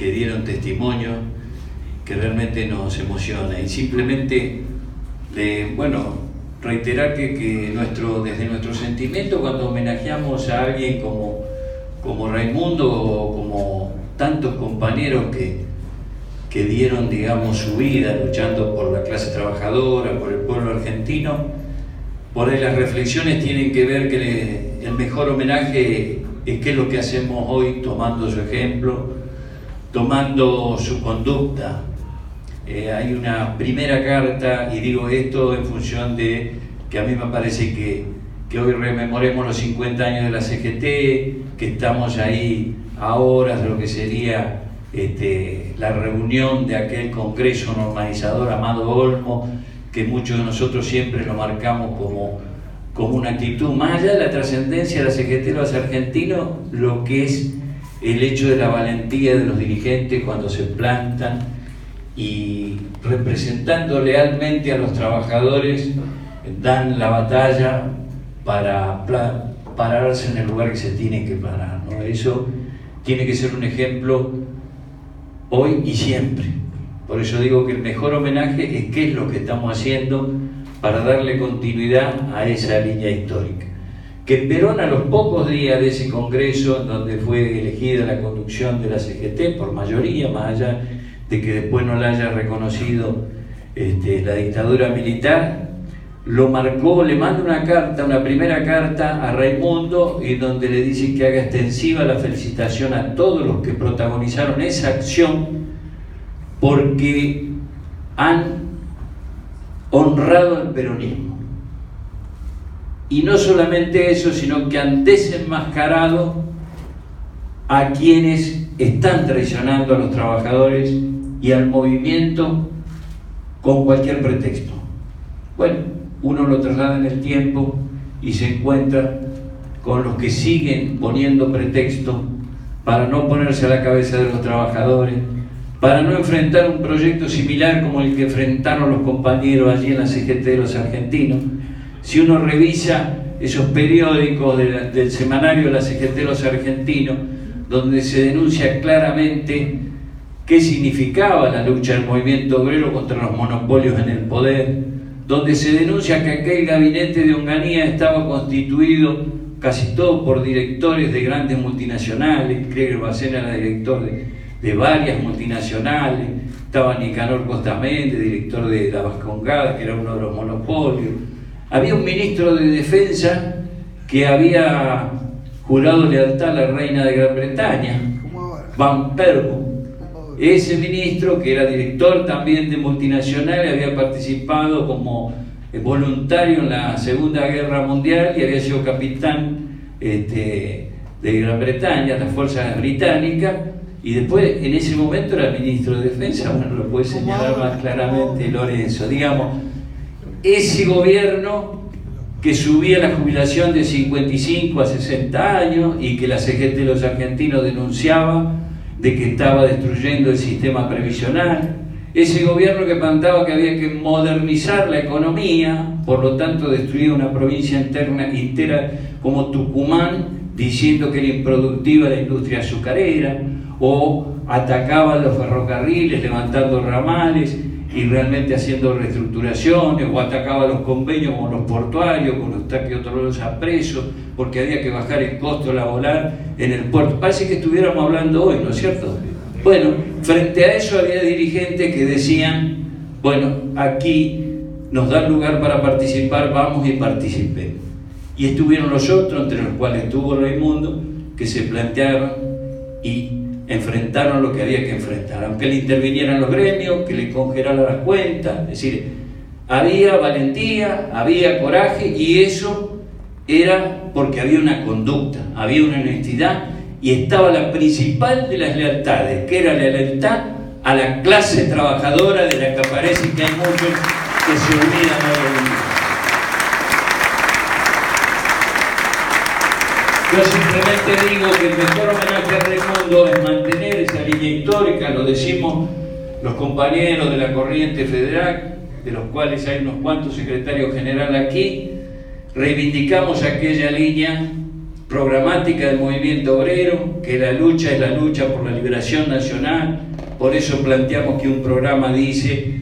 que dieron testimonio que realmente nos emociona. Y simplemente bueno, reiterar que, nuestro, desde nuestro sentimiento cuando homenajeamos a alguien como, como Raimundo o como tantos compañeros que, que dieron, digamos, su vida luchando por la clase trabajadora, por el pueblo argentino, por ahí las reflexiones tienen que ver que el mejor homenaje es qué es lo que hacemos hoy tomando su ejemplo, tomando su conducta. Eh, hay una primera carta, y digo esto en función de que a mí me parece que, que hoy rememoremos los 50 años de la CGT, que estamos ahí a horas de lo que sería este, la reunión de aquel Congreso Normalizador Amado Olmo, que muchos de nosotros siempre lo marcamos como, como una actitud, más allá de la trascendencia de la CGT los argentinos, lo que es el hecho de la valentía de los dirigentes cuando se plantan y representando lealmente a los trabajadores dan la batalla para pararse en el lugar que se tiene que parar. Eso tiene que ser un ejemplo hoy y siempre. Por eso digo que el mejor homenaje es qué es lo que estamos haciendo para darle continuidad a esa línea histórica. Que Perón a los pocos días de ese congreso, donde fue elegida la conducción de la CGT por mayoría, más allá de que después no la haya reconocido este, la dictadura militar, lo marcó, le manda una carta, una primera carta a Raimundo, y donde le dice que haga extensiva la felicitación a todos los que protagonizaron esa acción, porque han honrado al peronismo. Y no solamente eso, sino que han desenmascarado a quienes están traicionando a los trabajadores y al movimiento con cualquier pretexto. Bueno, uno lo traslada en el tiempo y se encuentra con los que siguen poniendo pretexto para no ponerse a la cabeza de los trabajadores, para no enfrentar un proyecto similar como el que enfrentaron los compañeros allí en la CGT de los argentinos. Si uno revisa esos periódicos del semanario de la CGT de argentinos, donde se denuncia claramente qué significaba la lucha del movimiento obrero contra los monopolios en el poder, donde se denuncia que aquel gabinete de Onganía estaba constituido casi todo por directores de grandes multinacionales, Krieger Bacena era director de, varias multinacionales, estaba Nicanor Costamente, director de la Vascongada, que era uno de los monopolios. Había un ministro de Defensa que había jurado lealtad a la reina de Gran Bretaña, Van Perbo, ese ministro, que era director también de multinacionales, había participado como eh, voluntario en la Segunda Guerra Mundial y había sido capitán este, de Gran Bretaña, las fuerzas británicas, y después en ese momento era ministro de Defensa, bueno, lo puede señalar más claramente Lorenzo. Digamos, ese gobierno que subía la jubilación de 55 a 60 años y que la CGT de los argentinos denunciaba de que estaba destruyendo el sistema previsional, ese gobierno que plantaba que había que modernizar la economía, por lo tanto destruía una provincia interna, entera como Tucumán, diciendo que era improductiva la industria azucarera, o atacaba los ferrocarriles levantando ramales y realmente haciendo reestructuraciones, o atacaba los convenios con los portuarios, con los taques otros a presos, porque había que bajar el costo laboral en el puerto. Parece que estuviéramos hablando hoy, ¿no es cierto? Bueno, frente a eso había dirigentes que decían, bueno, aquí nos dan lugar para participar, vamos y participen. Y estuvieron los otros, entre los cuales estuvo Raimundo, que se plantearon y enfrentaron lo que había que enfrentar, aunque le intervinieran los gremios, que le congelaran las cuentas, es decir, había valentía, había coraje y eso era porque había una conducta, había una honestidad y estaba la principal de las lealtades, que era la lealtad a la clase trabajadora de la que aparece que hay muchos que se olvidan hoy Yo simplemente digo que el mejor homenaje a Raimundo es mantener esa línea histórica, lo decimos los compañeros de la corriente federal, de los cuales hay unos cuantos secretarios generales aquí, reivindicamos aquella línea programática del movimiento obrero, que la lucha es la lucha por la liberación nacional, por eso planteamos que un programa dice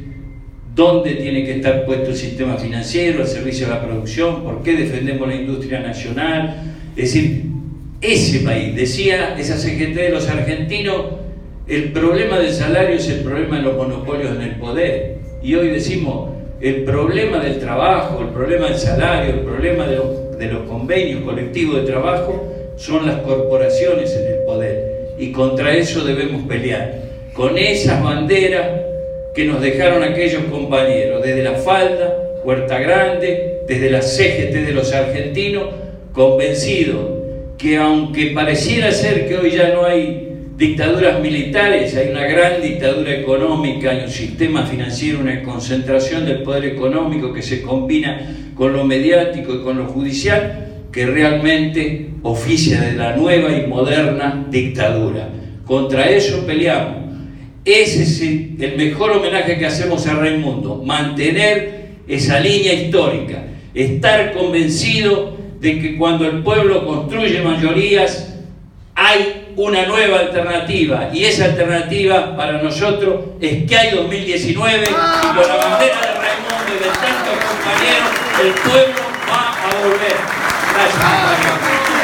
dónde tiene que estar puesto el sistema financiero, el servicio de la producción, por qué defendemos la industria nacional, es decir, ese país, decía esa CGT de los argentinos, el problema del salario es el problema de los monopolios en el poder. Y hoy decimos, el problema del trabajo, el problema del salario, el problema de los, convenios colectivos de trabajo son las corporaciones en el poder. Y contra eso debemos pelear. Con esas banderas que nos dejaron aquellos compañeros, desde la falda, Huerta Grande, desde la CGT de los argentinos, convencidos que aunque pareciera ser que hoy ya no hay dictaduras militares, hay una gran dictadura económica, hay un sistema financiero, una concentración del poder económico que se combina con lo mediático y con lo judicial, que realmente oficia de la nueva y moderna dictadura. Contra eso peleamos. Ese es el mejor homenaje que hacemos a Raimundo, mantener esa línea histórica, estar convencido de que cuando el pueblo construye mayorías hay una nueva alternativa y esa alternativa para nosotros es que hay 2019 y con la bandera de Raimundo y de tantos compañeros el pueblo va a volver. Gracias.